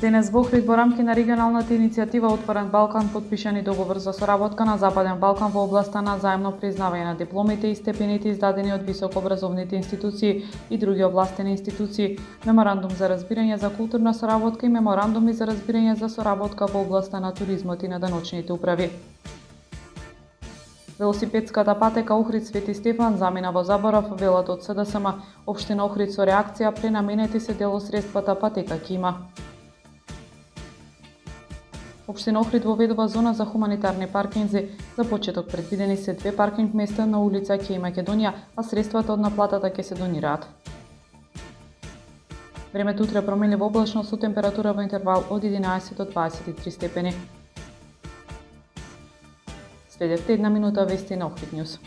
Денес во Охрид во рамки на регионалната иницијатива Отворен Балкан подпишани договор за соработка на Западен Балкан во областа на заемно признавање на дипломите и степените издадени од високообразовните институции и други областени институции, меморандум за разбирање за културна соработка и меморандуми за разбирање за соработка во областа на туризмот и на даночните управи. Велосипедската патека Охрид Свети Стефан замина во заборав, велат од СДСМ, Општина Охрид со реакција пренаменети се делосредствата патека Кима. Општина Охрид воведува зона за хуманитарни паркинзи. За почеток предвидени се две паркинг места на улица Кеј Македонија, а средствата од наплатата ќе се донираат. Времето утре променливо облачно со температура во интервал од 11 до 23 степени. Следевте една минута вести на Охрид Ньюс.